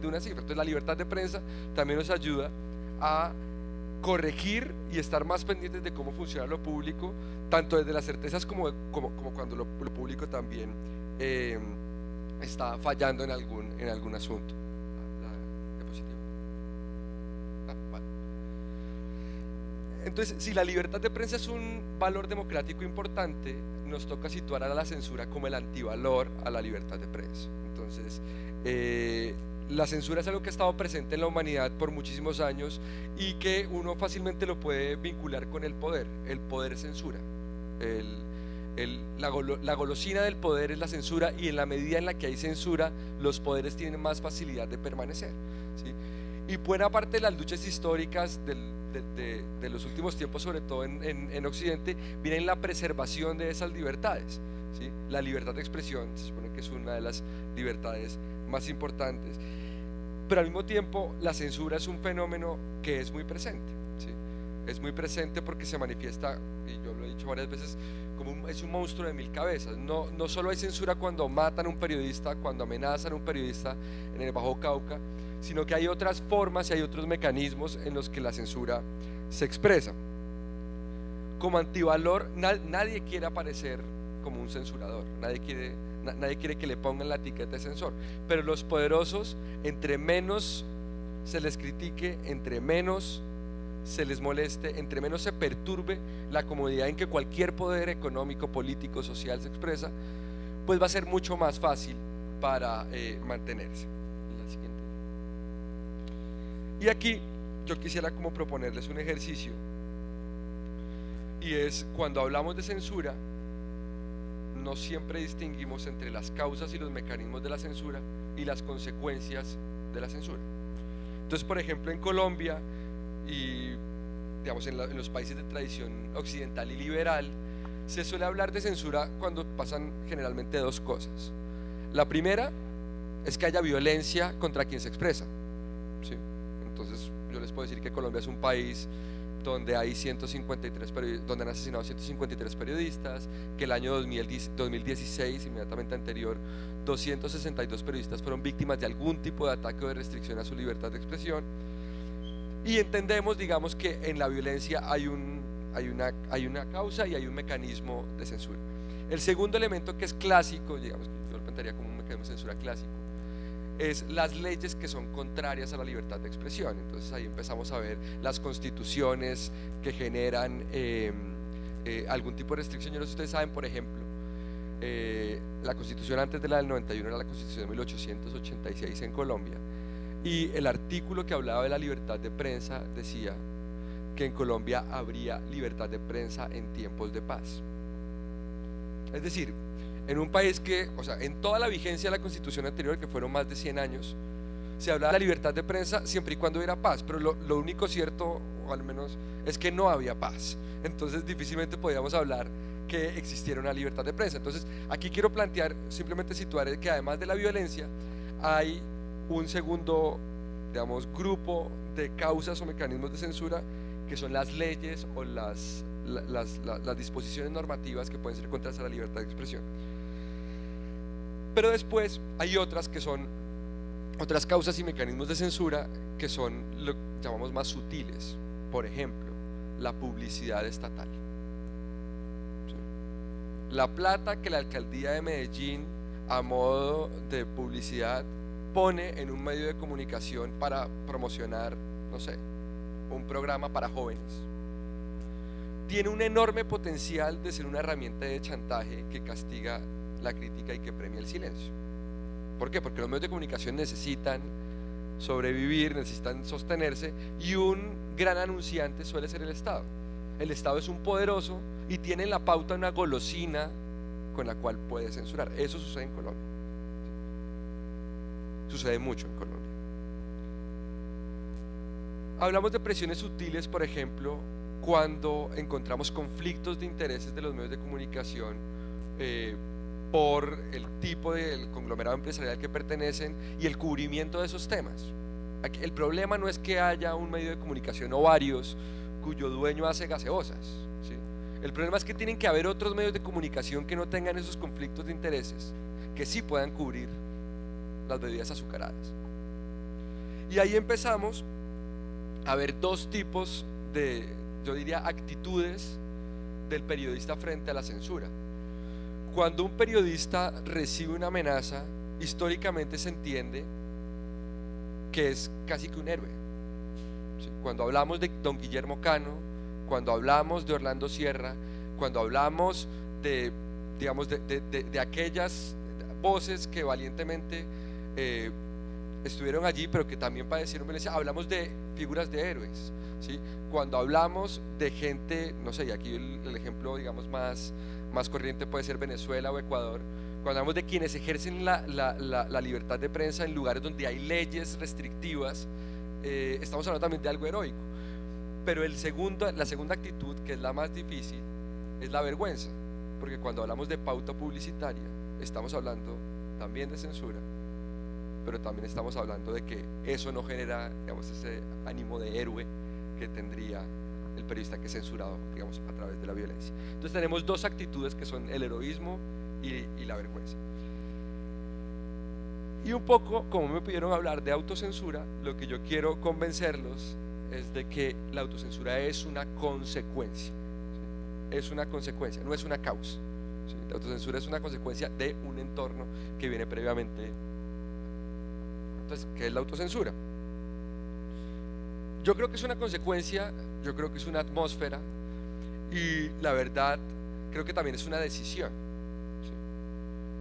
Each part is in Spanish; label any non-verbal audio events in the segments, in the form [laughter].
de una cifra. Entonces la libertad de prensa también nos ayuda a corregir y estar más pendientes de cómo funciona lo público, tanto desde las certezas como, como, cuando lo, público también eh, está fallando en algún, en algún asunto. Ah, Entonces, si la libertad de prensa es un valor democrático importante, nos toca situar a la censura como el antivalor a la libertad de prensa. Entonces, eh, la censura es algo que ha estado presente en la humanidad por muchísimos años y que uno fácilmente lo puede vincular con el poder. El poder censura. la, golosina del poder es la censura y en la medida en la que hay censura, los poderes tienen más facilidad de permanecer. Y buena parte de las luchas históricas de, los últimos tiempos, sobre todo en, en, Occidente, viene en la preservación de esas libertades. ¿sí? La libertad de expresión se supone que es una de las libertades más importantes. Pero al mismo tiempo, la censura es un fenómeno que es muy presente. ¿sí? Es muy presente porque se manifiesta, y yo lo he dicho varias veces, como es un monstruo de mil cabezas. No, no solo hay censura cuando matan a un periodista, cuando amenazan a un periodista en el Bajo Cauca, sino que hay otras formas y hay otros mecanismos en los que la censura se expresa. Como antivalor, nadie quiere aparecer como un censurador, nadie quiere nadie quiere que le pongan la etiqueta de censor. Pero los poderosos, entre menos se les critique, entre menos se les moleste, entre menos se perturbe la comodidad en que cualquier poder económico, político, social se expresa, pues va a ser mucho más fácil para eh, mantenerse. Y aquí yo quisiera como proponerles un ejercicio y es cuando hablamos de censura, no siempre distinguimos entre las causas y los mecanismos de la censura y las consecuencias de la censura. Entonces, por ejemplo, en Colombia y digamos en, los países de tradición occidental y liberal, se suele hablar de censura cuando pasan generalmente dos cosas. La primera es que haya violencia contra quien se expresa. ¿sí? Entonces, yo les puedo decir que Colombia es un país donde hay 153 donde han asesinado 153 periodistas, que el año 2016, inmediatamente anterior, 262 periodistas fueron víctimas de algún tipo de ataque o de restricción a su libertad de expresión. Y entendemos, digamos, que en la violencia hay, un, hay, una, hay una causa y hay un mecanismo de censura. El segundo elemento que es clásico, digamos, yo lo plantearía como un mecanismo de censura clásico, es las leyes que son contrarias a la libertad de expresión. Entonces ahí empezamos a ver las constituciones que generan eh, eh, algún tipo de restricción. Yo no sé si ustedes saben, por ejemplo, eh, la constitución antes de la del 91 era la constitución de 1886 en Colombia. Y el artículo que hablaba de la libertad de prensa decía que en Colombia habría libertad de prensa en tiempos de paz. Es decir, en un país que, o sea, en toda la vigencia de la constitución anterior, que fueron más de 100 años, se hablaba de la libertad de prensa siempre y cuando hubiera paz, pero lo, único cierto, o al menos, es que no había paz. Entonces difícilmente podíamos hablar que existiera una libertad de prensa. Entonces aquí quiero plantear, simplemente situar que además de la violencia, hay un segundo, digamos, grupo de causas o mecanismos de censura que son las leyes o las, las, las disposiciones normativas que pueden ser contrarias a la libertad de expresión. Pero después hay otras que son otras causas y mecanismos de censura que son lo que llamamos más sutiles. Por ejemplo, la publicidad estatal. La plata que la alcaldía de Medellín a modo de publicidad pone en un medio de comunicación para promocionar, no sé, un programa para jóvenes. Tiene un enorme potencial de ser una herramienta de chantaje que castiga la crítica y que premia el silencio. ¿Por qué? Porque los medios de comunicación necesitan sobrevivir, necesitan sostenerse y un gran anunciante suele ser el Estado. El Estado es un poderoso y tiene la pauta una golosina con la cual puede censurar. Eso sucede en Colombia. Sucede mucho en Colombia. Hablamos de presiones sutiles, por ejemplo, cuando encontramos conflictos de intereses de los medios de comunicación eh, por el tipo del conglomerado empresarial que pertenecen y el cubrimiento de esos temas. el problema no es que haya un medio de comunicación o varios cuyo dueño hace gaseosas. El problema es que tienen que haber otros medios de comunicación que no tengan esos conflictos de intereses, que sí puedan cubrir las bebidas azucaradas. Y ahí empezamos a ver dos tipos de, yo diría, actitudes del periodista frente a la censura. Cuando un periodista recibe una amenaza, históricamente se entiende que es casi que un héroe. Cuando hablamos de don Guillermo Cano, cuando hablamos de Orlando Sierra, cuando hablamos de, digamos, de, aquellas voces que valientemente eh, estuvieron allí, pero que también padecieron violencia, hablamos de figuras de héroes. Cuando hablamos de gente, no sé, y aquí el, ejemplo, digamos, más, más corriente puede ser Venezuela o Ecuador, cuando hablamos de quienes ejercen la, libertad de prensa en lugares donde hay leyes restrictivas, eh, estamos hablando también de algo heroico. Pero la segunda actitud, que es la más difícil, es la vergüenza. Porque cuando hablamos de pauta publicitaria, estamos hablando también de censura, pero también estamos hablando de que eso no genera ese ánimo de héroe que tendría el periodista que es censurado digamos, a través de la violencia. Entonces tenemos dos actitudes que son el heroísmo y, la vergüenza. Y un poco, como me pidieron hablar de autocensura, lo que yo quiero convencerlos es de que la autocensura es una consecuencia. Es una consecuencia, no es una causa. La autocensura es una consecuencia de un entorno que viene previamente entonces, ¿qué es la autocensura? Yo creo que es una consecuencia, yo creo que es una atmósfera y la verdad creo que también es una decisión.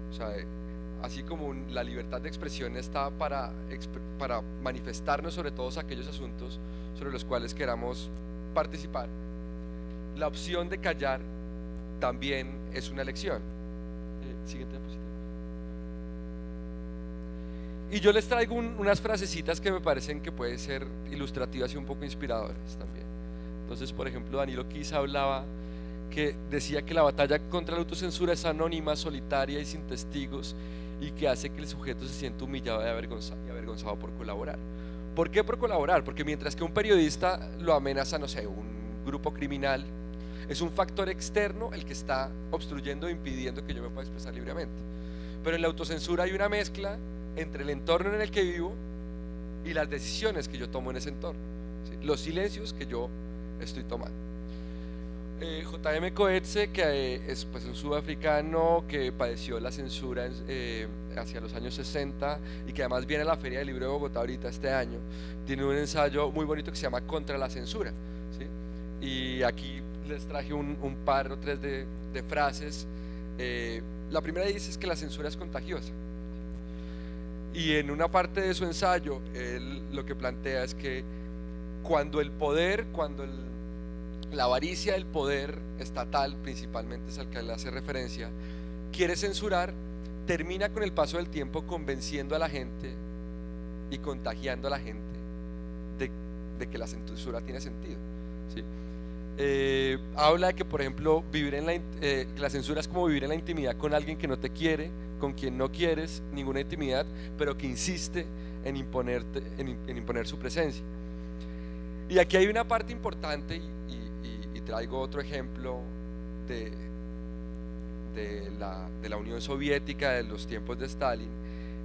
O sea, así como la libertad de expresión está para, para manifestarnos sobre todos aquellos asuntos sobre los cuales queramos participar, la opción de callar también es una elección. Eh, siguiente diapositiva. Y yo les traigo unas frasecitas que me parecen que pueden ser ilustrativas y un poco inspiradoras también. Entonces, por ejemplo, Danilo Kiza hablaba que decía que la batalla contra la autocensura es anónima, solitaria y sin testigos y que hace que el sujeto se sienta humillado y avergonzado, y avergonzado por colaborar. ¿Por qué por colaborar? Porque mientras que un periodista lo amenaza, no sé, un grupo criminal, es un factor externo el que está obstruyendo e impidiendo que yo me pueda expresar libremente. Pero en la autocensura hay una mezcla entre el entorno en el que vivo y las decisiones que yo tomo en ese entorno, los silencios que yo estoy tomando. Eh, J.M. Coetze, que eh, es pues, un sudafricano que padeció la censura eh, hacia los años 60 y que además viene a la Feria del Libro de Bogotá ahorita este año, tiene un ensayo muy bonito que se llama Contra la Censura. Y aquí les traje un, par o tres de, de frases. la primera dice es que la censura es contagiosa. Y en una parte de su ensayo, él lo que plantea es que cuando el poder, cuando la avaricia del poder estatal, principalmente es al que le hace referencia, quiere censurar, termina con el paso del tiempo convenciendo a la gente y contagiando a la gente de, que la censura tiene sentido. Eh, habla de que, por ejemplo, vivir en la, eh, la censura es como vivir en la intimidad con alguien que no te quiere, con quien no quieres ninguna intimidad, pero que insiste en, imponerte, en, imponer su presencia. Y aquí hay una parte importante, y, traigo otro ejemplo de, de, la, de, la, Unión Soviética de los tiempos de Stalin,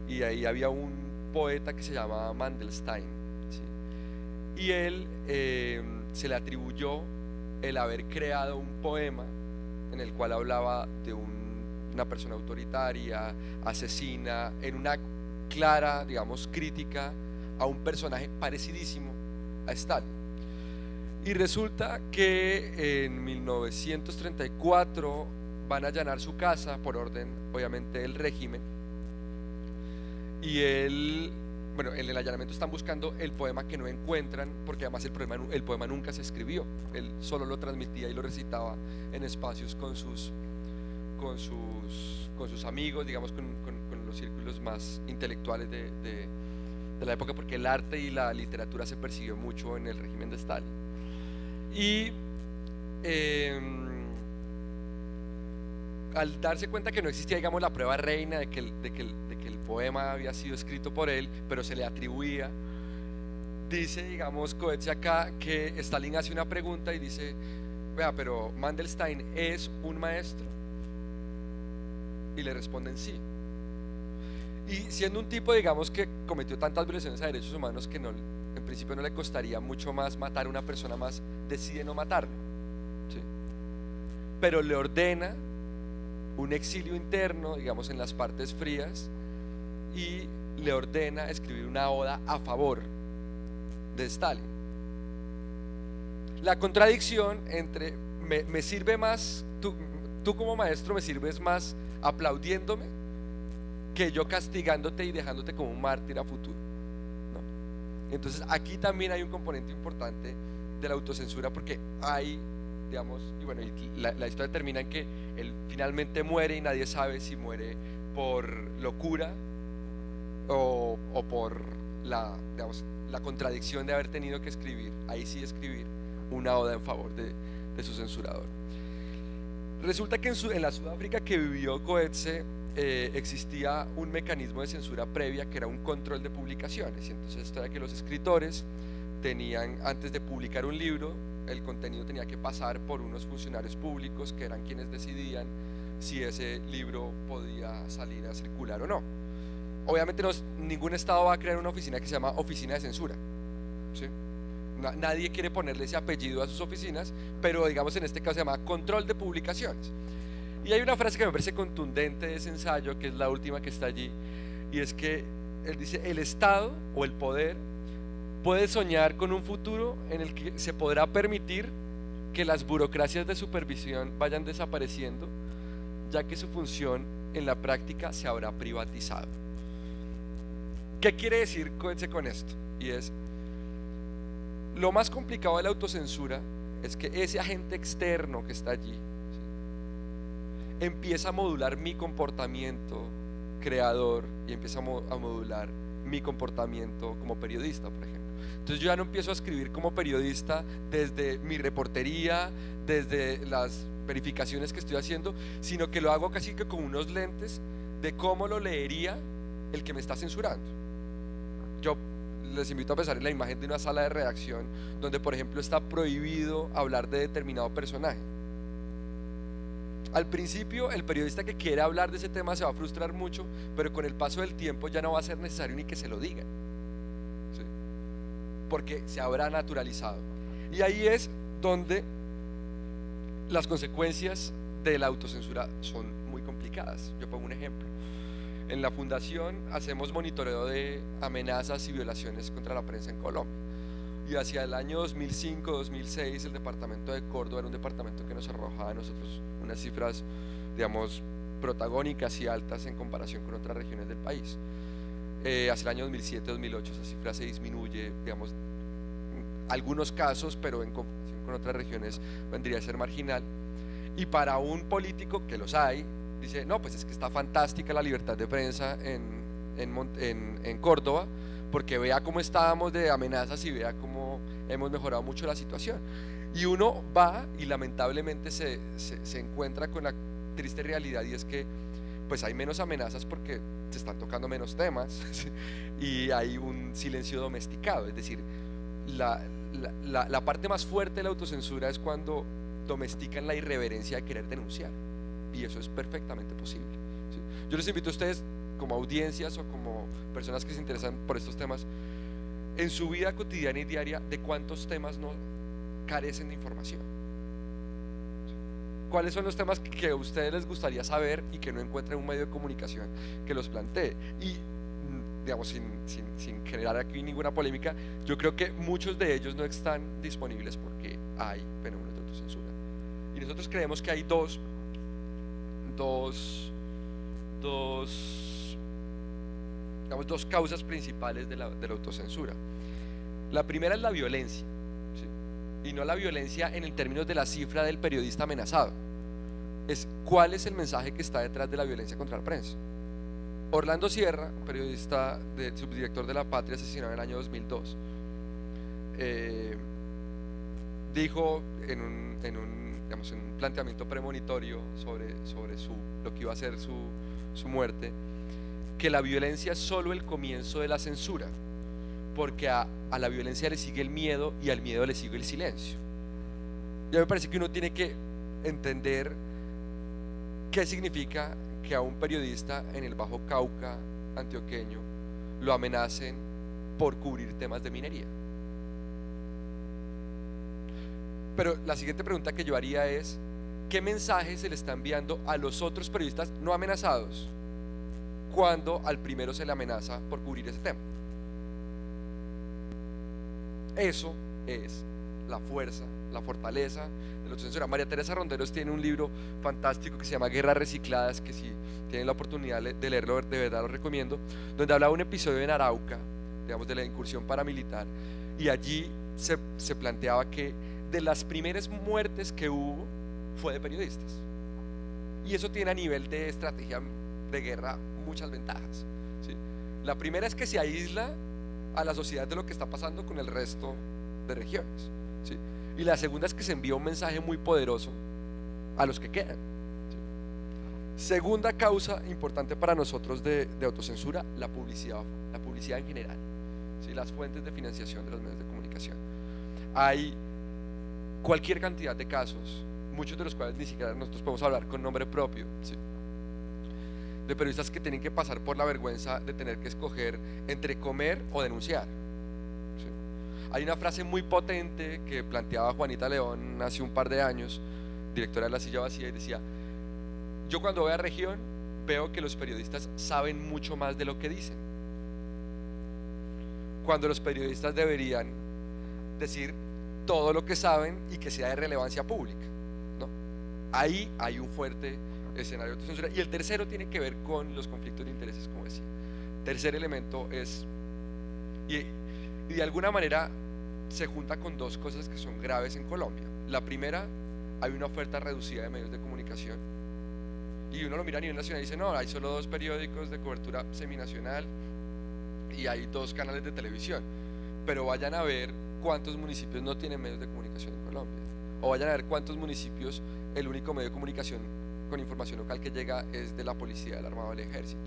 y ahí había un poeta que se llamaba Mandelstein, y él eh, se le atribuyó el haber creado un poema en el cual hablaba de una persona autoritaria, asesina, en una clara, digamos, crítica a un personaje parecidísimo a Stalin. Y resulta que en 1934 van a allanar su casa por orden, obviamente, del régimen. Y él bueno, en el allanamiento están buscando el poema que no encuentran, porque además el poema, el poema nunca se escribió, él solo lo transmitía y lo recitaba en espacios con sus, con sus, con sus amigos, digamos, con, los círculos más intelectuales de, la época, porque el arte y la literatura se persiguió mucho en el régimen de Stalin. Y em, al darse cuenta que no existía, digamos, la prueba reina de que, de que, poema había sido escrito por él, pero se le atribuía. Dice, digamos, Coetze acá que Stalin hace una pregunta y dice, vea, pero Mandelstein es un maestro. Y le responden sí. Y siendo un tipo, digamos, que cometió tantas violaciones a derechos humanos que no, en principio no le costaría mucho más matar a una persona más, decide no matarlo. Pero le ordena un exilio interno, digamos, en las partes frías, y le ordena escribir una oda a favor de Stalin. La contradicción entre me, sirve más, tú, tú como maestro me sirves más aplaudiéndome que yo castigándote y dejándote como un mártir a futuro. Entonces aquí también hay un componente importante de la autocensura porque hay, digamos, y bueno, la, historia termina en que él finalmente muere y nadie sabe si muere por locura o, por la, contradicción de haber tenido que escribir, ahí sí escribir una oda en favor de, su censurador. Resulta que en, la Sudáfrica que vivió Coetze eh, existía un mecanismo de censura previa que era un control de publicaciones. Y entonces esto era que los escritores tenían, antes de publicar un libro, el contenido tenía que pasar por unos funcionarios públicos que eran quienes decidían si ese libro podía salir a circular o no. Obviamente ningún estado va a crear una oficina que se llama oficina de censura. nadie quiere ponerle ese apellido a sus oficinas, pero digamos en este caso se llama control de publicaciones. Y hay una frase que me parece contundente de ese ensayo, que es la última que está allí, y es que él dice, el Estado o el poder puede soñar con un futuro en el que se podrá permitir que las burocracias de supervisión vayan desapareciendo, ya que su función en la práctica se habrá privatizado. ¿Qué quiere decir con esto? Y es, lo más complicado de la autocensura es que ese agente externo que está allí empieza a modular mi comportamiento creador y empieza a modular mi comportamiento como periodista, por ejemplo. Entonces yo ya no empiezo a escribir como periodista desde mi reportería, desde las verificaciones que estoy haciendo, sino que lo hago casi que con unos lentes de cómo lo leería el que me está censurando. Yo les invito a pensar en la imagen de una sala de redacción donde, por ejemplo, está prohibido hablar de determinado personaje. Al principio, el periodista que quiere hablar de ese tema se va a frustrar mucho, pero con el paso del tiempo ya no va a ser necesario ni que se lo diga, porque se habrá naturalizado. Y ahí es donde las consecuencias de la autocensura son muy complicadas. Yo pongo un ejemplo. En la fundación hacemos monitoreo de amenazas y violaciones contra la prensa en Colombia. Y hacia el año 2005-2006 el departamento de Córdoba era un departamento que nos arrojaba a nosotros unas cifras, digamos, protagónicas y altas en comparación con otras regiones del país. Eh, hacia el año 2007-2008 esa cifra se disminuye, digamos, algunos casos, pero en comparación con otras regiones vendría a ser marginal. Y para un político, que los hay, dice, no, pues es que está fantástica la libertad de prensa en, en, Córdoba, porque vea cómo estábamos de amenazas y vea cómo hemos mejorado mucho la situación. Y uno va y lamentablemente se, se, encuentra con la triste realidad y es que pues hay menos amenazas porque se están tocando menos temas [laughs] y hay un silencio domesticado. Es decir, la, la, la, parte más fuerte de la autocensura es cuando domestican la irreverencia de querer denunciar y eso es perfectamente posible. Yo les invito a ustedes, como audiencias o como personas que se interesan por estos temas, en su vida cotidiana y diaria, de cuántos temas no carecen de información. ¿Cuáles son los temas que a ustedes les gustaría saber y que no encuentren un medio de comunicación que los plantee? Y, mm, digamos, sin, sin, sin generar aquí ninguna polémica, yo creo que muchos de ellos no están disponibles porque hay fenómenos de autocensura. Y nosotros creemos que hay dos dos, dos, dos causas principales de la, autocensura. La primera es la violencia, y no la violencia en el términos de la cifra del periodista amenazado. Es cuál es el mensaje que está detrás de la violencia contra la prensa. Orlando Sierra, periodista, de, subdirector de La Patria, asesinado en el año 2002, eh, dijo en un, en un digamos, en un planteamiento premonitorio sobre, sobre su, lo que iba a ser su, su muerte, que la violencia es solo el comienzo de la censura, porque a, a, la violencia le sigue el miedo y al miedo le sigue el silencio. Ya me parece que uno tiene que entender qué significa que a un periodista en el Bajo Cauca antioqueño lo amenacen por cubrir temas de minería. Pero la siguiente pregunta que yo haría es, ¿qué mensaje se le está enviando a los otros periodistas no amenazados cuando al primero se le amenaza por cubrir ese tema? Eso es la fuerza, la fortaleza de la censura. María Teresa Ronderos tiene un libro fantástico que se llama Guerras Recicladas, que si tienen la oportunidad de leerlo, de verdad lo recomiendo, donde habla un episodio en Arauca, digamos, de la incursión paramilitar, y allí se, se planteaba que de las primeras muertes que hubo fue de periodistas. Y eso tiene a nivel de estrategia de guerra muchas ventajas. La primera es que se aísla a la sociedad de lo que está pasando con el resto de regiones. Y la segunda es que se envía un mensaje muy poderoso a los que quedan. Segunda causa importante para nosotros de, autocensura, la publicidad, la publicidad en general, ¿sí? las fuentes de financiación de los medios de comunicación. Hay cualquier cantidad de casos, muchos de los cuales ni siquiera nosotros podemos hablar con nombre propio, de periodistas que tienen que pasar por la vergüenza de tener que escoger entre comer o denunciar. Hay una frase muy potente que planteaba Juanita León hace un par de años, directora de La Silla Vacía, y decía, yo cuando voy a región veo que los periodistas saben mucho más de lo que dicen. Cuando los periodistas deberían decir todo lo que saben y que sea de relevancia pública. ¿no? Ahí hay un fuerte escenario de censura. Y el tercero tiene que ver con los conflictos de intereses, como decía. Tercer elemento es, y, de alguna manera se junta con dos cosas que son graves en Colombia. La primera, hay una oferta reducida de medios de comunicación. Y uno lo mira a nivel nacional y dice, no, hay solo dos periódicos de cobertura seminacional y hay dos canales de televisión. Pero vayan a ver cuántos municipios no tienen medios de comunicación en Colombia. O vayan a ver cuántos municipios el único medio de comunicación con información local que llega es de la policía, del armado del ejército.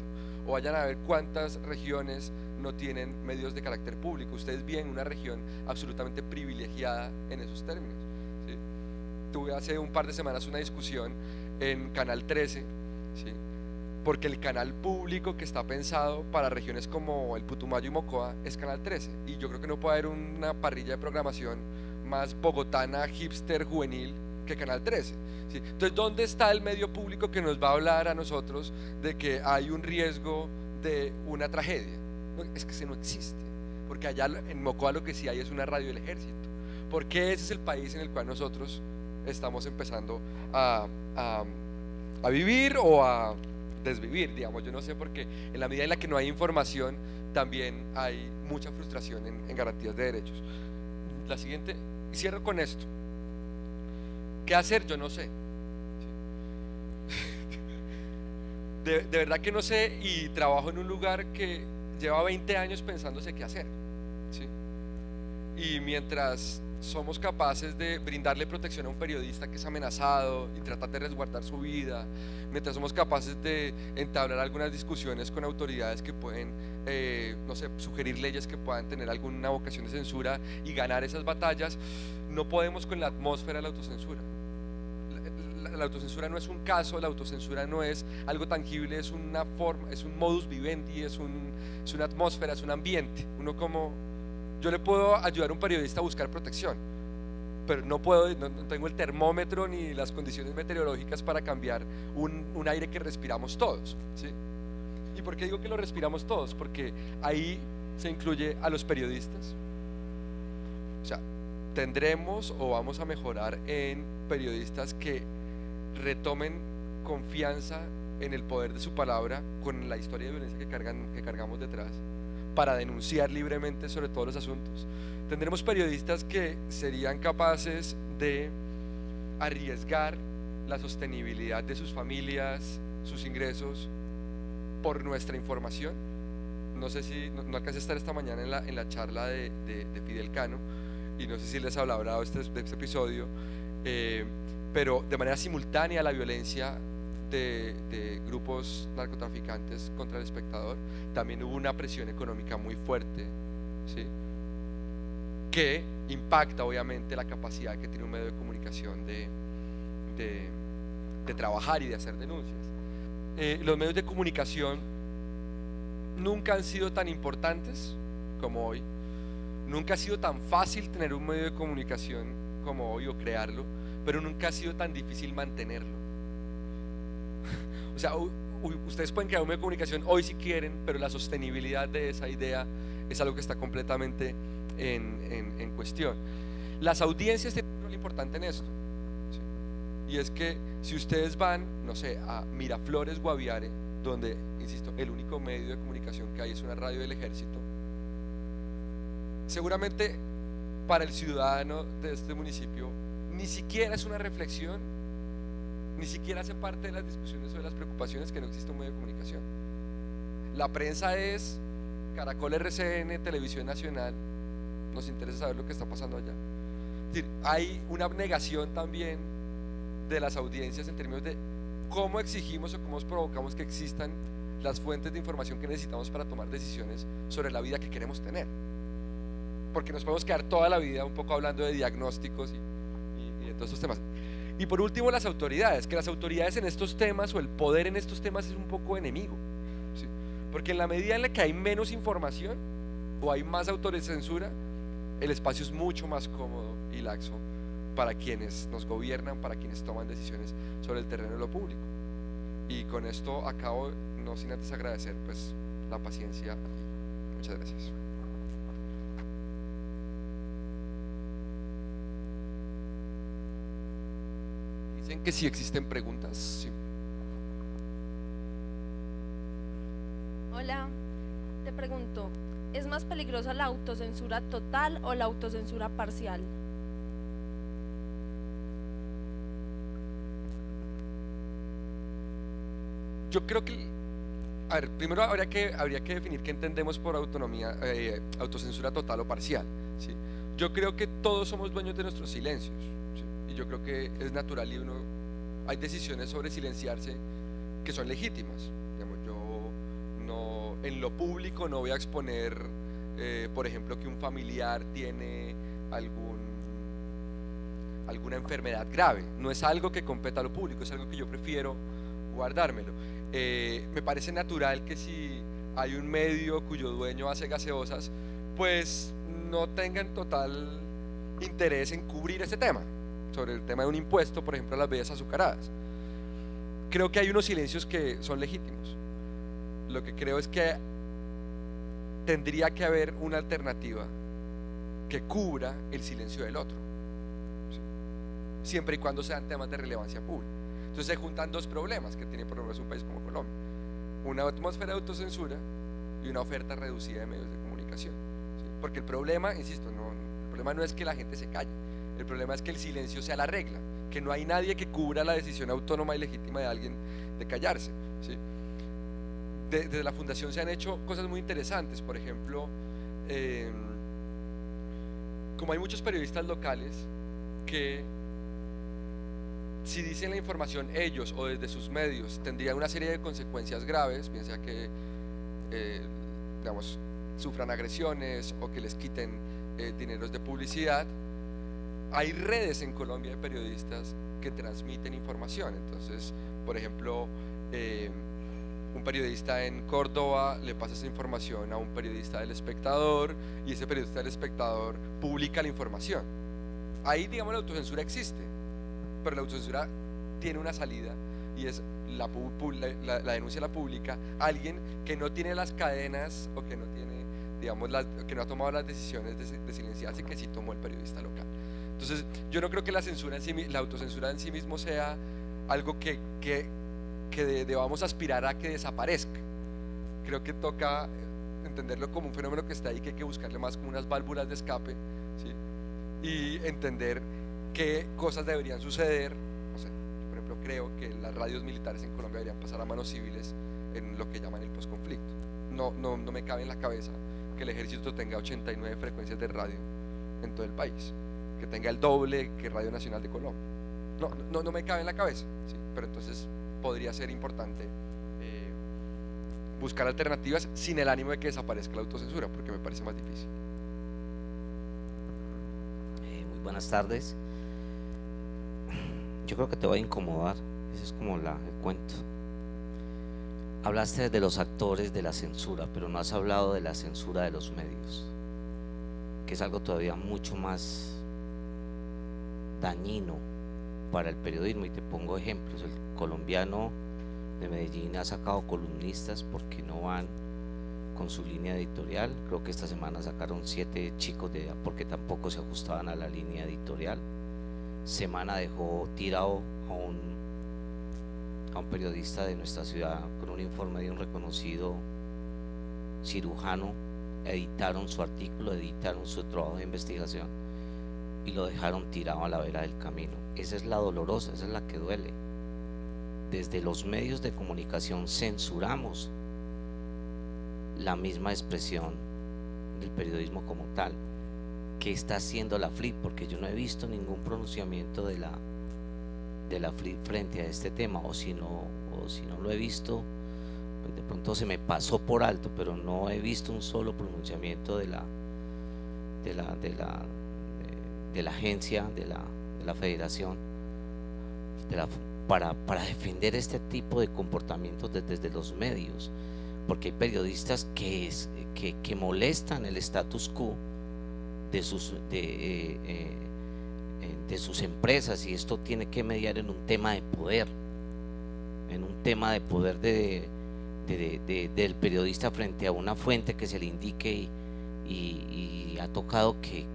O vayan a ver cuántas regiones no tienen medios de carácter público. Ustedes viven una región absolutamente privilegiada en esos términos. Tuve hace un par de semanas una discusión en Canal 13, ¿sí? Porque el canal público que está pensado para regiones como el Putumayo y Mocoa es Canal 13. Y yo creo que no puede haber una parrilla de programación más bogotana, hipster, juvenil que Canal 13. Entonces, ¿dónde está el medio público que nos va a hablar a nosotros de que hay un riesgo de una tragedia? es que ese no existe. Porque allá en Mocoa lo que sí hay es una radio del ejército. Porque ese es el país en el cual nosotros estamos empezando a, a vivir o a desvivir, digamos. Yo no sé porque en la medida en la que no hay información, también hay mucha frustración en, garantías de derechos. La siguiente, y cierro con esto. ¿Qué hacer? Yo no sé. [laughs] De, de, verdad que no sé y trabajo en un lugar que lleva 20 años pensándose qué hacer. ¿sí? Y mientras somos capaces de brindarle protección a un periodista que es amenazado y tratar de resguardar su vida, mientras somos capaces de entablar algunas discusiones con autoridades que pueden, eh, no sé, sugerir leyes que puedan tener alguna vocación de censura y ganar esas batallas, no podemos con la atmósfera de la autocensura. La, autocensura no es un caso, la autocensura no es algo tangible, es una forma, es un modus vivendi, es, un, es una atmósfera, es un ambiente. Uno como yo le puedo ayudar a un periodista a buscar protección, pero no puedo, no, tengo el termómetro ni las condiciones meteorológicas para cambiar un, un aire que respiramos todos. ¿sí? ¿Y por qué digo que lo respiramos todos? Porque ahí se incluye a los periodistas. O sea, tendremos o vamos a mejorar en periodistas que retomen confianza en el poder de su palabra con la historia de violencia que, cargan, que cargamos detrás para denunciar libremente sobre todos los asuntos. Tendremos periodistas que serían capaces de arriesgar la sostenibilidad de sus familias, sus ingresos, por nuestra información. No sé si, no, alcancé a estar esta mañana en la, en la charla de, Fidel Cano y no sé si les habrá hablado este, de este episodio, eh, pero de manera simultánea la violencia de, grupos narcotraficantes contra el espectador, también hubo una presión económica muy fuerte, ¿sí? que impacta obviamente la capacidad que tiene un medio de comunicación de, de, trabajar y de hacer denuncias. Eh, los medios de comunicación nunca han sido tan importantes como hoy. Nunca ha sido tan fácil tener un medio de comunicación como hoy o crearlo, pero nunca ha sido tan difícil mantenerlo. [laughs] o sea, ustedes pueden crear un medio de comunicación hoy si quieren, pero la sostenibilidad de esa idea es algo que está completamente en, cuestión. Las audiencias tienen un rol importante en esto. Y es que si ustedes van, no sé, a Miraflores, Guaviare, donde, insisto, el único medio de comunicación que hay es una radio del ejército, seguramente para el ciudadano de este municipio ni siquiera es una reflexión, ni siquiera hace parte de las discusiones sobre las preocupaciones que no existe un medio de comunicación. La prensa es Caracol RCN, Televisión Nacional, nos interesa saber lo que está pasando allá. Hay una abnegación también de las audiencias en términos de cómo exigimos o cómo provocamos que existan las fuentes de información que necesitamos para tomar decisiones sobre la vida que queremos tener. Porque nos podemos quedar toda la vida un poco hablando de diagnósticos y, de todos estos temas. Y por último, las autoridades, que las autoridades en estos temas o el poder en estos temas es un poco enemigo. Porque en la medida en la que hay menos información o hay más autocensura, el espacio es mucho más cómodo y laxo para quienes nos gobiernan, para quienes toman decisiones sobre el terreno de lo público. Y con esto acabo, no sin antes agradecer pues la paciencia. Muchas gracias. Dicen que si existen preguntas. Sí. Hola, te pregunto, ¿Es más peligrosa la autocensura total o la autocensura parcial? Yo creo que, a ver, primero habría que, habría que definir qué entendemos por autonomía, eh, autocensura total o parcial. ¿sí? Yo creo que todos somos dueños de nuestros silencios. Yo creo que es natural y uno, hay decisiones sobre silenciarse que son legítimas en lo público no voy a exponer, eh, por ejemplo, que un familiar tiene algún, alguna enfermedad grave. No es algo que competa a lo público, es algo que yo prefiero guardármelo. Eh, me parece natural que si hay un medio cuyo dueño hace gaseosas, pues no tengan total interés en cubrir ese tema, sobre el tema de un impuesto, por ejemplo, a las bebidas azucaradas. Creo que hay unos silencios que son legítimos lo que creo es que tendría que haber una alternativa que cubra el silencio del otro, siempre y cuando sean temas de relevancia pública. Entonces se juntan dos problemas que tiene por ejemplo un país como Colombia, una atmósfera de autocensura y una oferta reducida de medios de comunicación. Porque el problema, insisto, no, el problema no es que la gente se calle, el problema es que el silencio sea la regla, que no hay nadie que cubra la decisión autónoma y legítima de alguien de callarse. ¿sí? desde la fundación se han hecho cosas muy interesantes. Por ejemplo, em, como hay muchos periodistas locales que si dicen la información ellos o desde sus medios tendría una serie de consecuencias graves, piensa que eh, digamos, sufran agresiones o que les quiten eh, dineros de publicidad. Hay redes en Colombia de periodistas que transmiten información. Entonces, por ejemplo, eh, un periodista en Córdoba le pasa esa información a un periodista del espectador y ese periodista del espectador publica la información. Ahí, digamos, la autocensura existe, pero la autocensura tiene una salida y es la, denuncia la pública alguien que no tiene las cadenas o que no tiene, digamos, que no ha tomado las decisiones de, de silenciarse que sí tomó el periodista local. Entonces, yo no creo que la censura en sí, la autocensura en sí mismo sea algo que, debamos aspirar a que desaparezca. Creo que toca entenderlo como un fenómeno que está ahí, que hay que buscarle más como unas válvulas de escape y entender qué cosas deberían suceder. por ejemplo, creo que las radios militares en Colombia deberían pasar a manos civiles en lo que llaman el posconflicto. No, no, no me cabe en la cabeza que el ejército tenga 89 frecuencias de radio en todo el país, que tenga el doble que Radio Nacional de Colombia. No, no, no me cabe en la cabeza, pero entonces podría ser importante eh, buscar alternativas sin el ánimo de que desaparezca la autocensura, porque me parece más difícil. Eh, muy buenas tardes. Yo creo que te voy a incomodar, ese es como la, el cuento. Hablaste de los actores de la censura, pero no has hablado de la censura de los medios, que es algo todavía mucho más dañino para el periodismo. Y te pongo ejemplos. El colombiano de Medellín ha sacado columnistas porque no van con su línea editorial. Creo que esta semana sacaron siete chicos de porque tampoco se ajustaban a la línea editorial. Semana dejó tirado a un, a un periodista de nuestra ciudad con un informe de un reconocido cirujano. Editaron su artículo, editaron su trabajo de investigación y lo dejaron tirado a la vera del camino. Esa es la dolorosa, esa es la que duele. Desde los medios de comunicación censuramos la misma expresión del periodismo como tal. que está haciendo la FLIP? Porque yo no he visto ningún pronunciamiento de la, de la FLIP frente a este tema, o si no, o si no lo he visto, pues de pronto se me pasó por alto, pero no he visto un solo pronunciamiento de la, de la, de la, de, la agencia, de la, de la federación, para, defender este tipo de comportamientos desde los medios. Porque hay periodistas que, molestan el status quo de sus, de, eh, eh, de sus empresas y esto tiene que mediar en un tema de poder, en un tema de poder de, del periodista frente a una fuente que se le indique y, ha tocado que,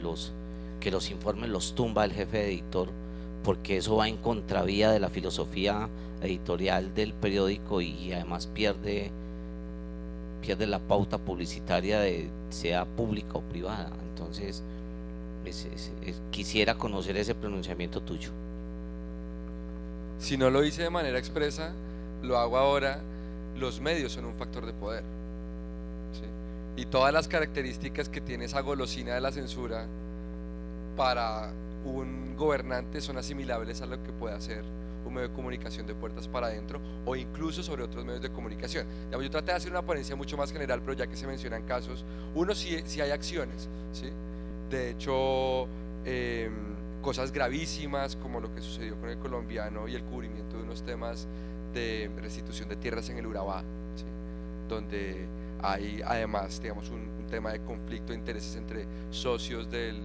los, que los informes los tumba el jefe editor porque eso va en contravía de la filosofía editorial del periódico y además pierde pierde la pauta publicitaria de sea pública o privada. Entonces, quisiera conocer ese pronunciamiento tuyo. Si no lo hice de manera expresa, lo hago ahora. Los medios son un factor de poder. Y todas las características que tiene esa golosina de la censura para un gobernante son asimilables a lo que puede hacer un medio de comunicación de puertas para adentro o incluso sobre otros medios de comunicación. yo traté de hacer una ponencia mucho más general, pero ya que se mencionan casos, uno sí, sí hay acciones, ¿sí? de hecho, em, cosas gravísimas como lo que sucedió con el colombiano y el cubrimiento de unos temas de restitución de tierras en el Urabá, donde hay además, digamos, un, un tema de conflicto de intereses entre socios del,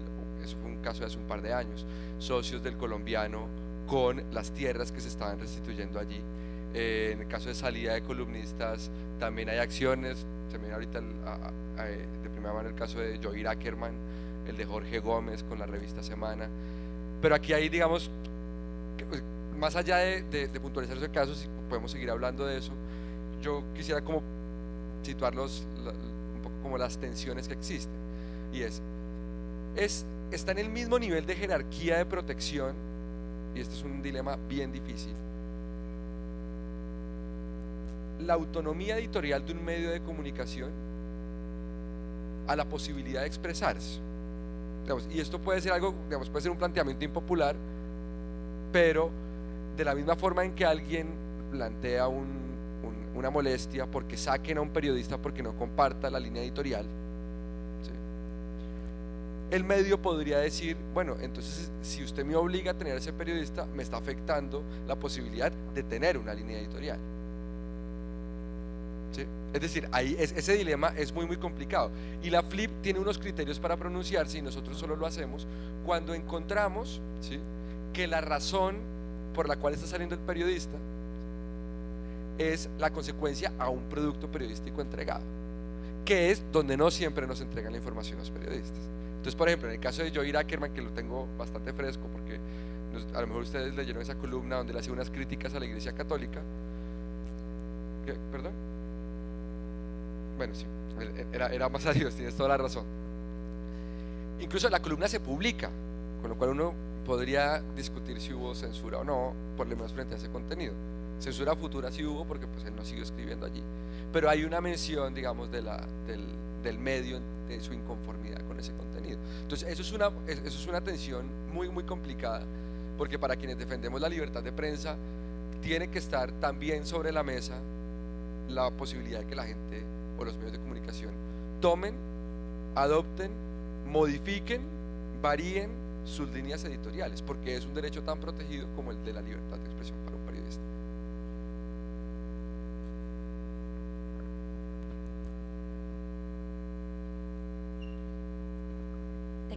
eso fue un caso de hace un par de años, socios del colombiano con las tierras que se estaban restituyendo allí. Eh, en el caso de salida de columnistas también hay acciones, también ahorita de primera mano el caso de Joey Ackerman, el de Jorge Gómez con la revista Semana, pero aquí hay digamos, pues, más allá de, puntualizar esos casos, si podemos seguir hablando de eso, yo quisiera como situarlos un poco como las tensiones que existen, y es, es está en el mismo nivel de jerarquía de protección y este es un dilema bien difícil, la autonomía editorial de un medio de comunicación a la posibilidad de expresarse. y esto puede ser algo, puede ser un planteamiento impopular, pero de la misma forma en que alguien plantea una molestia porque saquen a un periodista porque no comparta la línea editorial, el medio podría decir, bueno, entonces si usted me obliga a tener a ese periodista, me está afectando la posibilidad de tener una línea editorial. Es decir, ahí ese dilema es muy, muy complicado. Y la FLIP tiene unos criterios para pronunciarse y nosotros solo lo hacemos cuando encontramos que la razón por la cual está saliendo el periodista es la consecuencia a un producto periodístico entregado, que es donde no siempre nos entregan la información los periodistas. Entonces, por ejemplo, en el caso de Joey Ackerman, que lo tengo bastante fresco, porque a lo mejor ustedes leyeron esa columna donde le hacía unas críticas a la Iglesia Católica. ¿Perdón? Bueno, sí, era, más a Dios, tienes toda la razón. Incluso la columna se publica, con lo cual uno podría discutir si hubo censura o no, por lo menos frente a ese contenido. Censura futura sí hubo porque pues él no siguió escribiendo allí. Pero hay una mención, digamos, del, del medio su inconformidad con ese contenido. Entonces, eso es una, eso es una tensión muy, muy complicada, porque para quienes defendemos la libertad de prensa, tiene que estar también sobre la mesa la posibilidad de que la gente o los medios de comunicación tomen, adopten, modifiquen, varíen sus líneas editoriales, porque es un derecho tan protegido como el de la libertad de expresión para un periodista.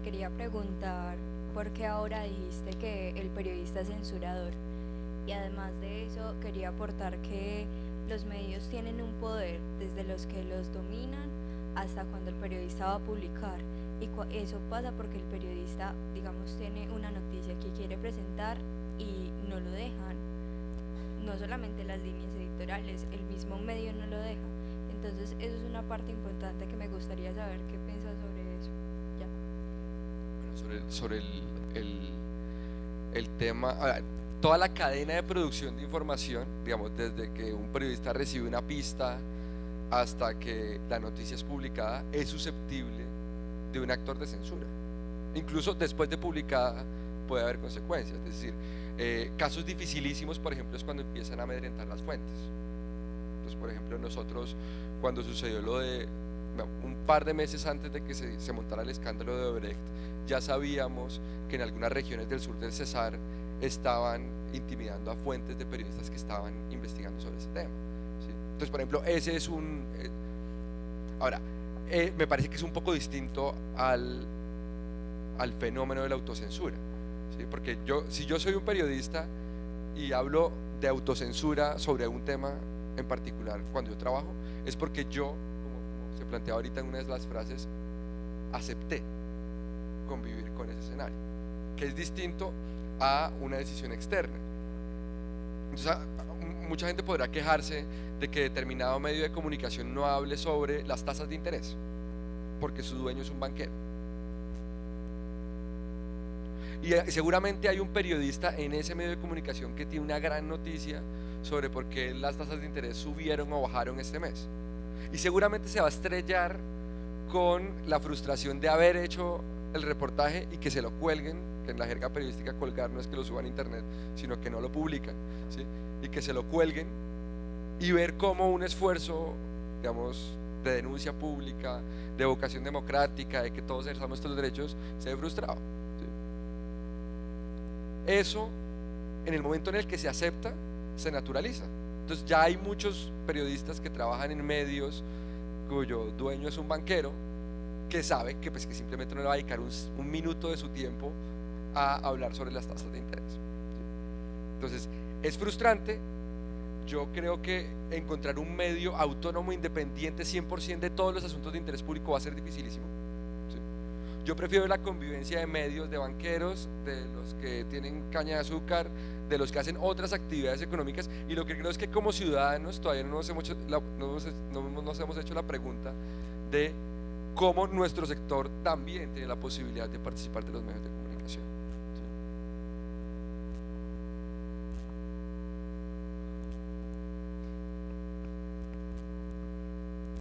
Quería preguntar por qué ahora dijiste que el periodista es censurador. Y además de eso, quería aportar que los medios tienen un poder desde los que los dominan hasta cuando el periodista va a publicar. Y eso pasa porque el periodista, digamos, tiene una noticia que quiere presentar y no lo dejan. No solamente las líneas editoriales, el mismo medio no lo deja. Entonces, eso es una parte importante que me gustaría saber qué piensas sobre eso. Sobre, el, el, tema, toda la cadena de producción de información, digamos, desde que un periodista recibe una pista hasta que la noticia es publicada, es susceptible de un actor de censura. Incluso después de publicada puede haber consecuencias. Es decir, eh, casos dificilísimos, por ejemplo, es cuando empiezan a amedrentar las fuentes. Entonces, por ejemplo, nosotros, cuando sucedió lo de un par de meses antes de que se, montara el escándalo de Obrecht, ya sabíamos que en algunas regiones del sur del Cesar estaban intimidando a fuentes de periodistas que estaban investigando sobre ese tema. Entonces, por ejemplo, ese es un... Eh, ahora, eh, me parece que es un poco distinto al, al fenómeno de la autocensura. Porque yo, si yo soy un periodista y hablo de autocensura sobre un tema en particular cuando yo trabajo, es porque yo, se plantea ahorita en una de las frases, acepté convivir con ese escenario, que es distinto a una decisión externa. Entonces, mucha gente podrá quejarse de que determinado medio de comunicación no hable sobre las tasas de interés, porque su dueño es un banquero. Y eh, seguramente hay un periodista en ese medio de comunicación que tiene una gran noticia sobre por qué las tasas de interés subieron o bajaron este mes. Y seguramente se va a estrellar con la frustración de haber hecho el reportaje y que se lo cuelguen, que en la jerga periodística colgar no es que lo suban a internet, sino que no lo publican, y que se lo cuelguen y ver cómo un esfuerzo, digamos, de denuncia pública, de vocación democrática, de que todos ejerzamos nuestros derechos, se ve frustrado. Eso, en el momento en el que se acepta, se naturaliza. Entonces ya hay muchos periodistas que trabajan en medios cuyo dueño es un banquero que sabe que, pues, que simplemente no le va a dedicar un, minuto de su tiempo a hablar sobre las tasas de interés. Entonces, es frustrante. Yo creo que encontrar un medio autónomo, independiente, 100% de todos los asuntos de interés público va a ser dificilísimo. Yo prefiero la convivencia de medios, de banqueros, de los que tienen caña de azúcar, de los que hacen otras actividades económicas. Y lo que creo es que como ciudadanos todavía no nos hemos no nos hemos hecho la pregunta de cómo nuestro sector también tiene la posibilidad de participar de los medios de comunicación.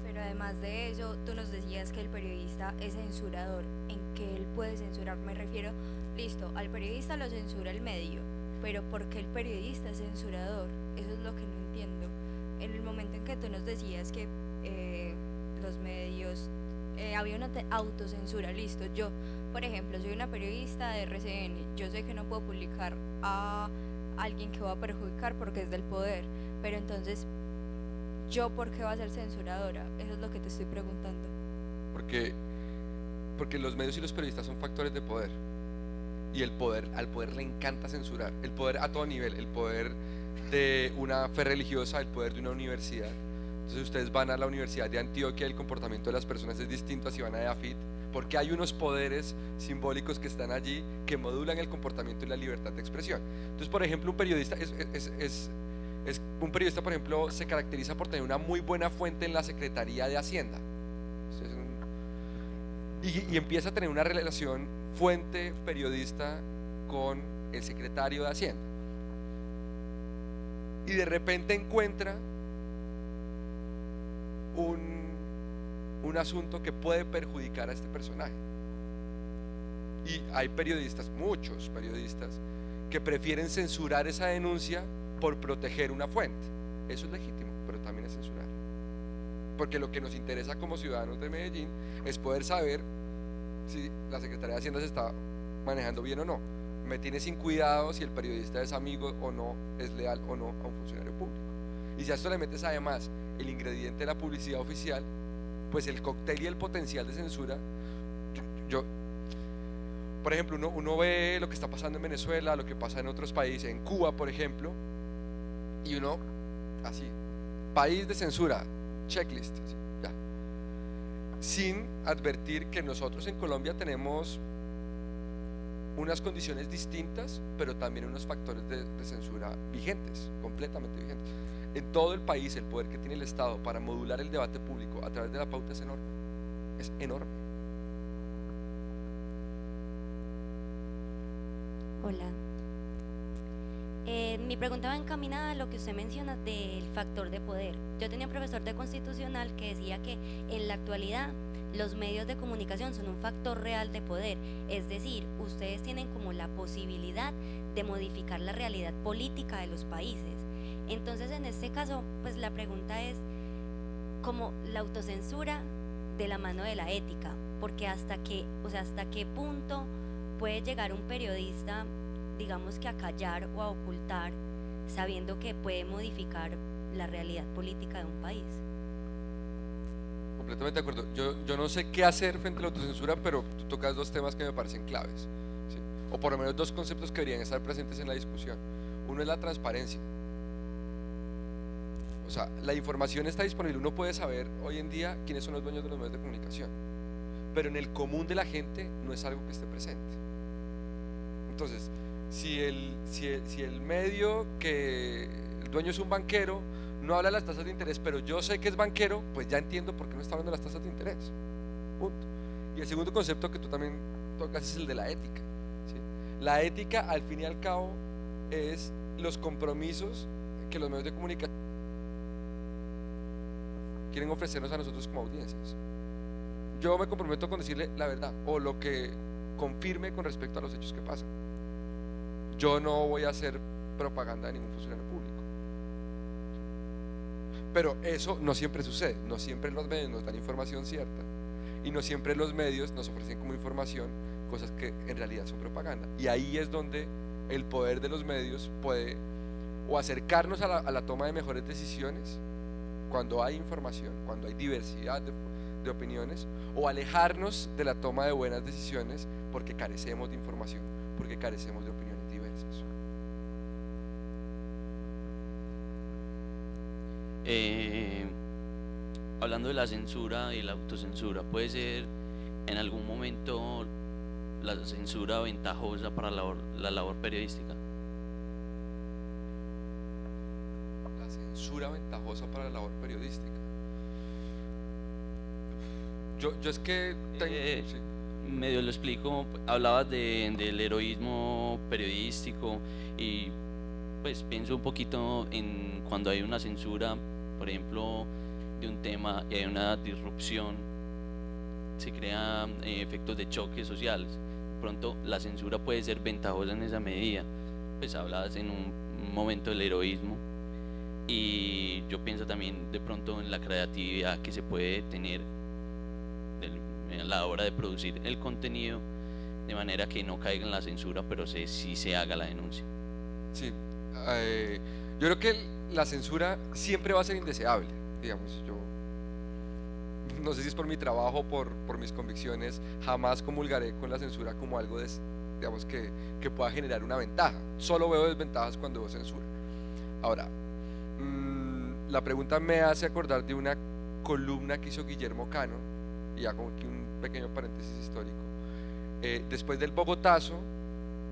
Pero además de eso, tú nos decías que el periodista es censurador. ¿En qué él puede censurar? Me refiero, listo, al periodista lo censura el medio, pero ¿por qué el periodista es censurador? Eso es lo que no entiendo. En el momento en que tú nos decías que eh, los medios eh, había una autocensura, listo. Yo, por ejemplo, soy una periodista de RCN, yo sé que no puedo publicar a alguien que va a perjudicar porque es del poder, pero entonces, ¿yo por qué va a ser censuradora? Eso es lo que te estoy preguntando. Porque, porque los medios y los periodistas son factores de poder. Y el poder, al poder le encanta censurar. El poder a todo nivel, el poder de una fe religiosa, el poder de una universidad entonces ustedes van a la Universidad de Antioquia, el comportamiento de las personas es distinto a si van a EAFIT, porque hay unos poderes simbólicos que están allí que modulan el comportamiento y la libertad de expresión. Entonces, por ejemplo, un periodista es, es, es, un periodista, por ejemplo, se caracteriza por tener una muy buena fuente en la Secretaría de Hacienda. Y, empieza a tener una relación fuente periodista con el secretario de Hacienda. Y de repente encuentra un, asunto que puede perjudicar a este personaje. Y hay periodistas, muchos periodistas, que prefieren censurar esa denuncia por proteger una fuente. Eso es legítimo, pero también es censurar. Porque lo que nos interesa como ciudadanos de Medellín es poder saber si la Secretaría de Hacienda se está manejando bien o no. Me tiene sin cuidado si el periodista es amigo o no, es leal o no a un funcionario público. Y si a esto le metes además el ingrediente de la publicidad oficial, pues el cóctel y el potencial de censura, yo, por ejemplo, uno, uno ve lo que está pasando en Venezuela, lo que pasa en otros países, en Cuba, por ejemplo, y uno, así, país de censura, checklist, ya. Sin advertir que nosotros en Colombia tenemos unas condiciones distintas, pero también unos factores de, de censura vigentes, completamente vigentes. En todo el país el poder que tiene el Estado para modular el debate público a través de la pauta es enorme. Es enorme. Hola. Eh, mi pregunta va encaminada a lo que usted menciona del factor de poder. Yo tenía un profesor de constitucional que decía que en la actualidad los medios de comunicación son un factor real de poder, es decir, ustedes tienen como la posibilidad de modificar la realidad política de los países. Entonces, en este caso, pues la pregunta es como la autocensura de la mano de la ética, porque hasta qué, o sea, hasta qué punto puede llegar un periodista, digamos que a callar o a ocultar, sabiendo que puede modificar la realidad política de un país. Completamente de acuerdo. Yo, yo no sé qué hacer frente a la autocensura, pero tú tocas dos temas que me parecen claves. ¿sí? O por lo menos dos conceptos que deberían estar presentes en la discusión. Uno es la transparencia. O sea, la información está disponible. Uno puede saber hoy en día quiénes son los dueños de los medios de comunicación. Pero en el común de la gente no es algo que esté presente. Entonces, si el, medio que el dueño es un banquero, no habla de las tasas de interés, pero yo sé que es banquero, pues ya entiendo por qué no está hablando de las tasas de interés. Punto. Y el segundo concepto que tú también tocas es el de la ética. La ética, al fin y al cabo, es los compromisos que los medios de comunicación quieren ofrecernos a nosotros como audiencias. Yo me comprometo con decirle la verdad o lo que confirme con respecto a los hechos que pasan. Yo no voy a hacer propaganda de ningún funcionario público. Pero eso no siempre sucede, no siempre los medios nos dan información cierta y no siempre los medios nos ofrecen como información cosas que en realidad son propaganda. Y ahí es donde el poder de los medios puede o acercarnos a la, toma de mejores decisiones cuando hay información, cuando hay diversidad de opiniones, o alejarnos de la toma de buenas decisiones porque carecemos de información, porque carecemos de opiniones diversas. Eh, hablando de la censura y la autocensura, ¿puede ser en algún momento la censura ventajosa para la labor, la labor periodística? La censura ventajosa para la labor periodística. Yo, yo es que tengo, Eh, sí. Medio lo explico, hablabas de, del heroísmo periodístico y pues pienso un poquito en cuando hay una censura, por ejemplo, de un tema y hay una disrupción, se crean eh, efectos de choque sociales. Pronto la censura puede ser ventajosa en esa medida. Pues hablabas en un momento del heroísmo y yo pienso también de pronto en la creatividad que se puede tener a la hora de producir el contenido de manera que no caiga en la censura, pero se, sí se haga la denuncia. Sí, eh, yo creo que la censura siempre va a ser indeseable, digamos, yo no sé si es por mi trabajo por, por mis convicciones, jamás comulgaré con la censura como algo des- digamos, que, que pueda generar una ventaja, solo veo desventajas cuando veo censura. Ahora, mm, la pregunta me hace acordar de una columna que hizo Guillermo Cano, y hago aquí un pequeño paréntesis histórico, Eh, después del Bogotazo,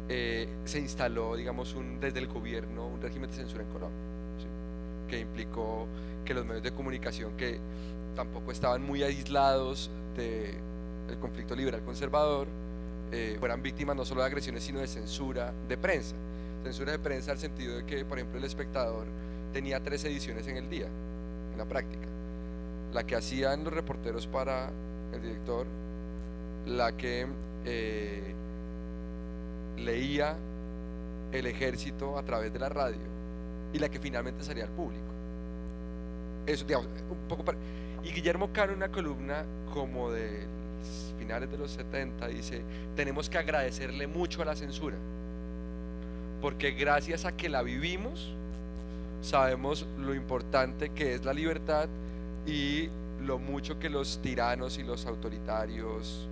eh, se instaló, digamos, un, desde el gobierno un régimen de censura en Colombia, ¿sí? que implicó que los medios de comunicación que tampoco estaban muy aislados de- del conflicto liberal conservador eh, fueran víctimas no solo de agresiones, sino de censura de prensa. Censura de prensa al sentido de que, por ejemplo, el espectador tenía tres ediciones en el día, en la práctica. La que hacían los reporteros para el director, la que eh, leía el ejército a través de la radio y la que finalmente salía al público. Eso, digamos, un poco para- Y Guillermo Cano en una columna como de finales de los 70 dice, tenemos que agradecerle mucho a la censura, porque gracias a que la vivimos, sabemos lo importante que es la libertad y lo mucho que los tiranos y los autoritarios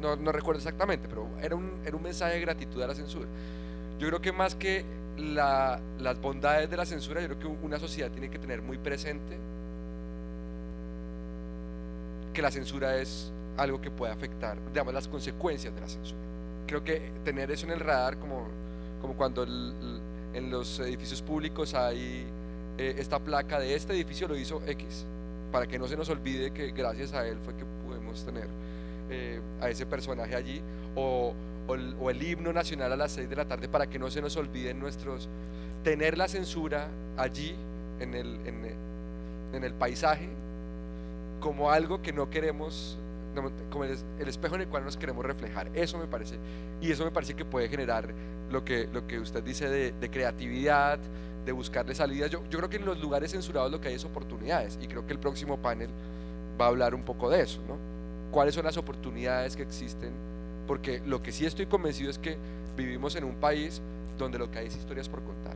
no, no recuerdo exactamente, pero era un, era un mensaje de gratitud a la censura. Yo creo que más que la- las bondades de la censura, yo creo que una sociedad tiene que tener muy presente que la censura es algo que puede afectar, digamos, las consecuencias de la censura. Creo que tener eso en el radar, como, como cuando el- en los edificios públicos hay eh, esta placa de este edificio lo hizo X, para que no se nos olvide que gracias a él fue que pudimos tener eh, a ese personaje allí, o, o el, o el himno nacional a las 6 de la tarde, para que no se nos olviden nuestros, tener la censura allí en el, en el- en el paisaje como algo que no queremos, como el espejo en el cual nos queremos reflejar. Eso me parece, y eso me parece que puede generar lo que, lo que usted dice de, de creatividad, de buscarle salidas. Yo, yo creo que en los lugares censurados lo que hay es oportunidades, y creo que el próximo panel va a hablar un poco de eso, ¿no? ¿Cuáles son las oportunidades que existen? Porque lo que sí estoy convencido es que vivimos en un país donde lo que hay es historias por contar,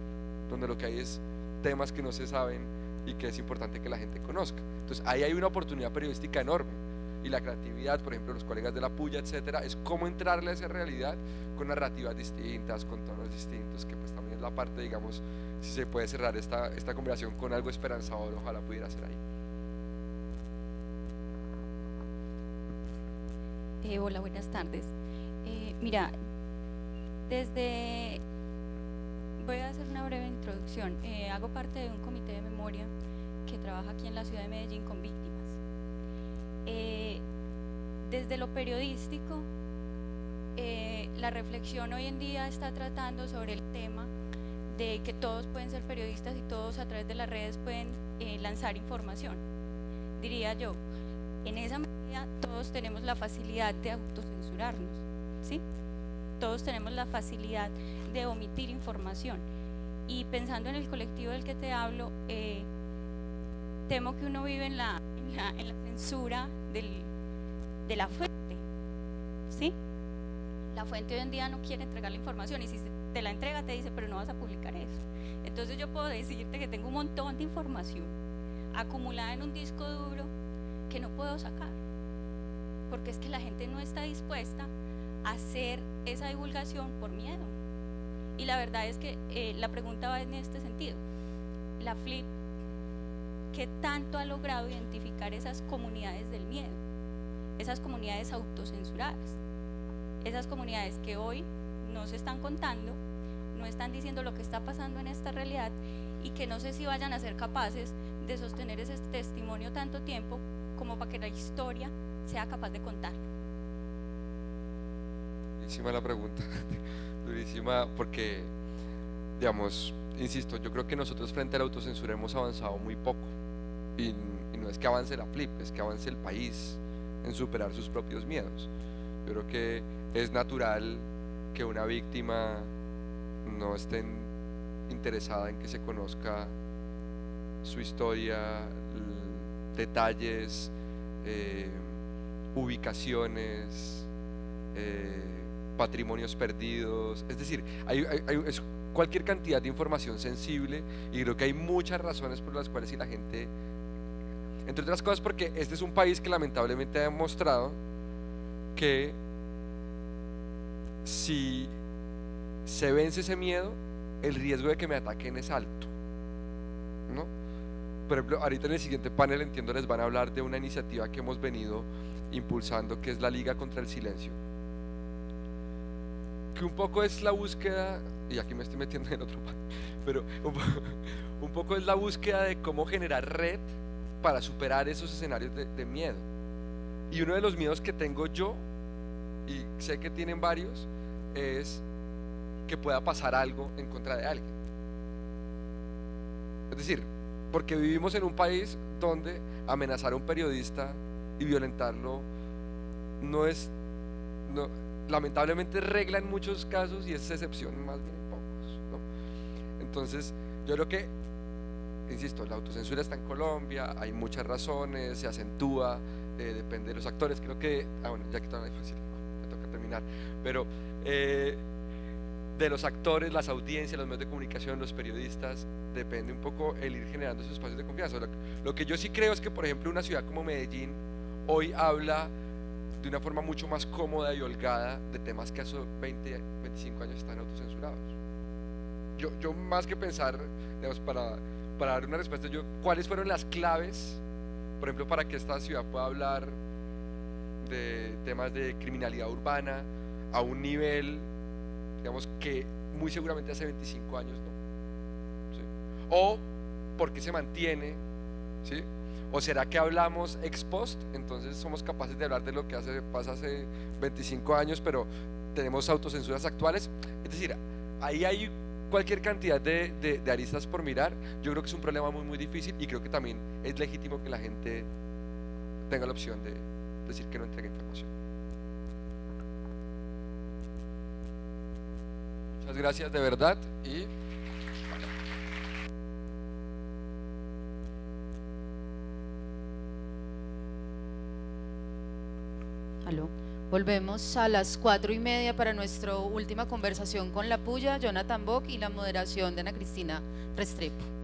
donde lo que hay es temas que no se saben y que es importante que la gente conozca. Entonces ahí hay una oportunidad periodística enorme y la creatividad, por ejemplo, los colegas de la puya, etcétera, es cómo entrarle a esa realidad con narrativas distintas, con tonos distintos, que pues también es la parte, digamos, si se puede cerrar esta, esta conversación con algo esperanzador, ojalá pudiera ser ahí. Eh, hola, buenas tardes. Eh, mira, desde... Voy a hacer una breve introducción. Eh, hago parte de un comité de memoria que trabaja aquí en la ciudad de Medellín con víctimas. Eh, desde lo periodístico, eh, la reflexión hoy en día está tratando sobre el tema de que todos pueden ser periodistas y todos a través de las redes pueden eh, lanzar información. Diría yo, en esa medida todos tenemos la facilidad de autocensurarnos, ¿sí? Todos tenemos la facilidad de omitir información. Y pensando en el colectivo del que te hablo, eh, temo que uno vive en la, la, en la censura del, de la fuente, ¿sí? La fuente hoy en día no quiere entregar la información y si te la entrega te dice, pero no vas a publicar eso. Entonces yo puedo decirte que tengo un montón de información acumulada en un disco duro que no puedo sacar, porque es que la gente no está dispuesta a hacer esa divulgación por miedo. Y la verdad es que eh, la pregunta va en este sentido. La FLIP, ¿qué tanto ha logrado identificar esas comunidades del miedo? Esas comunidades autocensuradas, esas comunidades que hoy no se están contando, no están diciendo lo que está pasando en esta realidad y que no sé si vayan a ser capaces de sostener ese testimonio tanto tiempo como para que la historia sea capaz de contarlo. Durísima la pregunta, [laughs] durísima porque, digamos, insisto, yo creo que nosotros frente a la autocensura hemos avanzado muy poco. Y, y no es que avance la FLIP, es que avance el país en superar sus propios miedos. Yo creo que es natural que una víctima no esté interesada en que se conozca su historia, detalles, eh, ubicaciones, eh, patrimonios perdidos, es decir, hay- hay- es cualquier cantidad de información sensible y creo que hay muchas razones por las cuales si la gente, entre otras cosas porque este es un país que lamentablemente ha demostrado que si se vence ese miedo, el riesgo de que me ataquen es alto, ¿no? Por ejemplo, ahorita en el siguiente panel entiendo les van a hablar de una iniciativa que hemos venido impulsando que es la Liga contra el Silencio que un poco es la búsqueda, y aquí me estoy metiendo en otro [laughs] panel, pero un, po- un poco es la búsqueda de cómo generar red para superar esos escenarios de, miedo. Y uno de los miedos que tengo yo, y sé que tienen varios, es que pueda pasar algo en contra de alguien. Es decir, porque vivimos en un país donde amenazar a un periodista y violentarlo no es, lamentablemente regla en muchos casos y es excepción más bien en pocos. Entonces, yo creo que, insisto, la autocensura está en Colombia, hay muchas razones, se acentúa, eh, depende de los actores. Creo que, ah, bueno, ya que está difícil, me toca terminar, pero eh, de los actores, las audiencias, los medios de comunicación, los periodistas, depende un poco el ir generando esos espacios de confianza. Lo, lo que yo sí creo es que, por ejemplo, una ciudad como Medellín hoy habla de una forma mucho más cómoda y holgada de temas que hace 20, 25 años están autocensurados. Yo, yo más que pensar, digamos, para, para dar una respuesta, yo, ¿cuáles fueron las claves, por ejemplo, para que esta ciudad pueda hablar de temas de criminalidad urbana a un nivel, digamos, que muy seguramente hace 25 años no? ¿Sí? O porque se mantiene, ¿sí? ¿O será que hablamos ex post? Entonces somos capaces de hablar de lo que hace, pasa hace 25 años, pero tenemos autocensuras actuales. Es decir, ahí hay cualquier cantidad de, de, aristas por mirar. Yo creo que es un problema muy, muy difícil y creo que también es legítimo que la gente tenga la opción de decir que no entrega información. Muchas gracias de verdad y... Volvemos a las cuatro y media para nuestra última conversación con la Puya, Jonathan Bock y la moderación de Ana Cristina Restrepo.